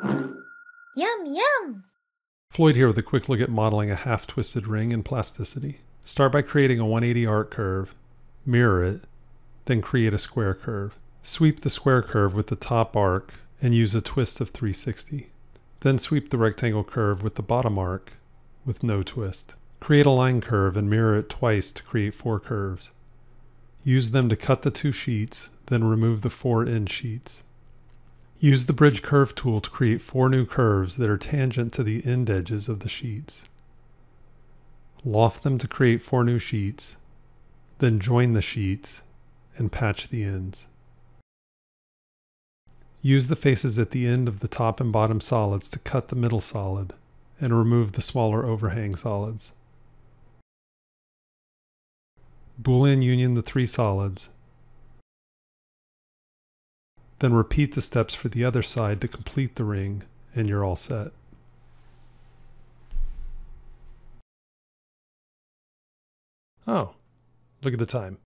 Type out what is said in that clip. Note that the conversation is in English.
Yum, yum! Floyd here with a quick look at modeling a half-twisted ring in plasticity. Start by creating a 180 arc curve, mirror it, then create a square curve. Sweep the square curve with the top arc and use a twist of 360. Then sweep the rectangle curve with the bottom arc with no twist. Create a line curve and mirror it twice to create four curves. Use them to cut the two sheets, then remove the four end sheets. Use the bridge curve tool to create four new curves that are tangent to the end edges of the sheets. Loft them to create four new sheets, then join the sheets and patch the ends. Use the faces at the end of the top and bottom solids to cut the middle solid and remove the smaller overhang solids. Boolean union the three solids. Then repeat the steps for the other side to complete the ring and you're all set. Oh, look at the time.